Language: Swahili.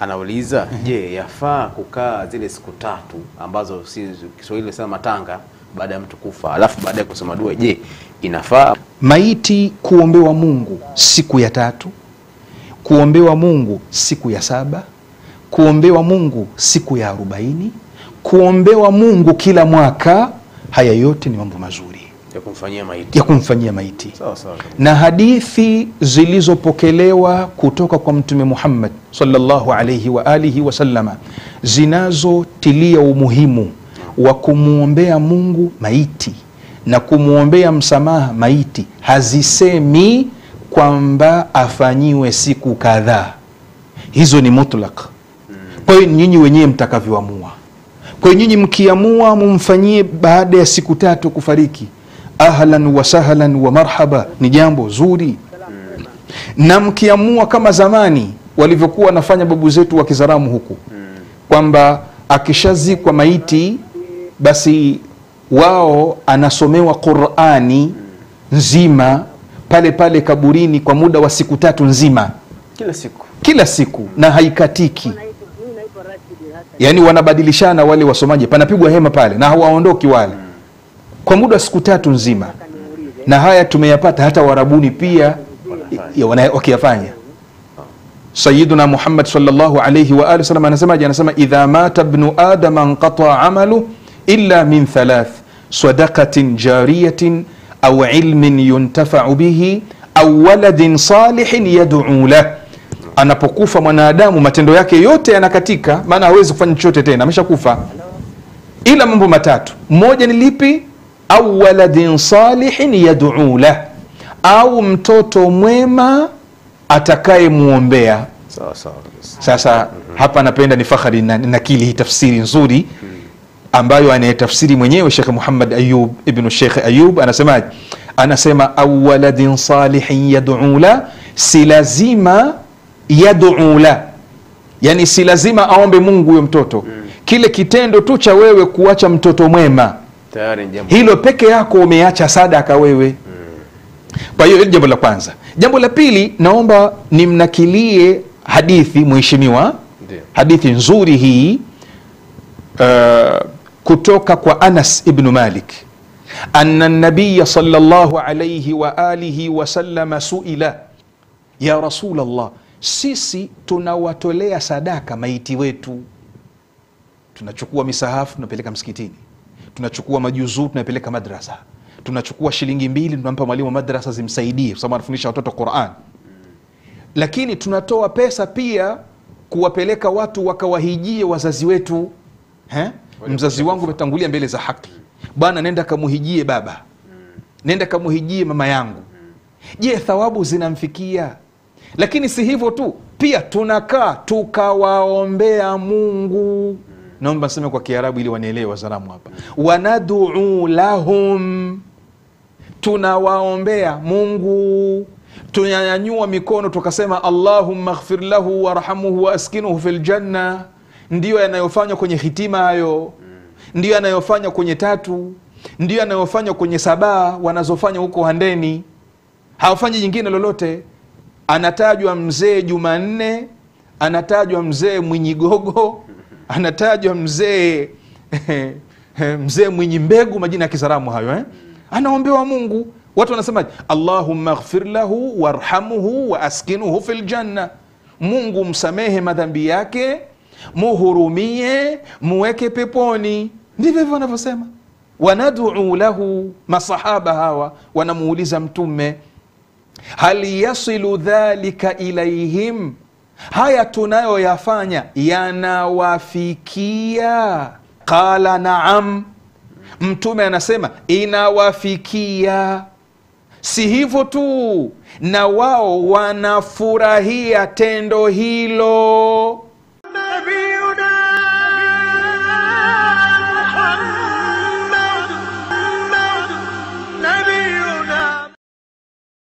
Anauliza, je, yafaa kukaa zile siku tatu ambazo si Kiswahili sana matanga baada ya mtu kufa, alafu baada ya kusoma dua? Je, inafaa? maiti kuombewa Mungu siku ya tatu, kuombewa Mungu siku ya saba, kuombewa Mungu siku ya arobaini, kuombewa Mungu kila mwaka. Haya yote ni mambo mazuri ya kumfanyia maiti? ya kumfanyia maiti Sawa sawa na hadithi zilizopokelewa kutoka kwa Mtume Muhammad sallallahu alayhi wa alihi wasallama zinazotilia umuhimu wa kumwombea Mungu maiti na kumwombea msamaha maiti hazisemi kwamba afanyiwe siku kadhaa. Hizo ni mutlak. Kwa hiyo nyinyi wenyewe mtakavyoamua. Kwa hiyo nyinyi mkiamua mumfanyie baada ya siku tatu kufariki, ahlan wa sahlan wa marhaba, ni jambo zuri. Na mkiamua kama zamani walivyokuwa wanafanya babu zetu wa Kizaramu huku kwamba akishazikwa maiti basi wao anasomewa Qurani nzima pale pale kaburini kwa muda wa siku tatu nzima. Kila siku. Kila siku na haikatiki. Yani wanabadilishana wale wasomaji. Panapigwa hema pale na hawaondoki wale kwa muda wa siku tatu nzima. Na haya tumeyapata hata warabuni pia wakiyafanya. Sayyiduna muhammad sallallahu alaihi wa alihi wasallam anasemaje? Anasema idha mata bnu adama nqata amalu illa min thalath sadaqatin jariyatin au ilmin yuntafau bihi au waladin salihin yad'u lah. Anapokufa mwanadamu matendo yake yote yanakatika maana hawezi kufanya chochote tena ameshakufa. Ila mambo matatu. Moja ni lipi au waladin salihin yaduu lah. Au mtoto mwema atakayemwombea sasa hapa napenda ni fakhari na nakili hii tafsiri nzuri ambayo anayetafsiri mwenyewe Shekh Muhammad Ayub ibnu Shekh Ayub anasemaje? Anasema au waladin salihin yaduu la, si lazima yaduu la, yani si lazima aombe Mungu huyo mtoto. Kile kitendo tu cha wewe kuacha mtoto mwema, hilo peke yako umeacha sadaka wewe. Kwa hiyo hili jambo la kwanza. Jambo la pili, naomba nimnakilie hadithi mheshimiwa, hadithi nzuri hii uh, kutoka kwa Anas ibnu Malik. Anna nabiya sallallahu alayhi wa alihi wasallama suila. Ya rasul Allah, sisi tunawatolea sadaka maiti wetu. Tunachukua misahafu tunapeleka msikitini, tunachukua majuzuu tunapeleka madrasa, tunachukua shilingi mbili tunampa mwalimu wa madrasa zimsaidie, kwa sababu anafundisha watoto Quran. Lakini tunatoa pesa pia kuwapeleka watu wakawahijie wazazi wetu. He? Mzazi wangu umetangulia mbele za haki, bwana, nenda kamuhijie baba, nenda kamuhijie mama yangu. Je, thawabu zinamfikia? Lakini si hivyo tu, pia tunakaa tukawaombea Mungu. Naomba niseme kwa Kiarabu ili wanielewe Wazaramu hapa, wanaduu lahum, tunawaombea Mungu. Tunanyanyua mikono tukasema, allahumma ghfir lahu warhamhu waaskinuhu fi ljanna. Ndiyo yanayofanywa kwenye hitima hayo, ndiyo yanayofanywa kwenye tatu, ndiyo yanayofanywa kwenye sabaa wanazofanya huko handeni hawafanyi jingine lolote. Anatajwa mzee Jumanne, anatajwa mzee Mwinyigogo, anatajwa mzee mzee mwenye Mbegu, majina ya kizaramu hayo eh? Anaombewa Mungu. Watu wanasema Allahumma ghfir lahu warhamhu wa askinuhu fil janna, Mungu msamehe madhambi yake, muhurumie, muweke peponi. Ndivyo hivyo wanavyosema. Wanaduu lahu, masahaba hawa wanamuuliza Mtume, hal yasilu dhalika ilaihim, haya tunayoyafanya yanawafikia? Qala naam, Mtume anasema inawafikia. Si hivyo tu, na wao wanafurahia tendo hilo.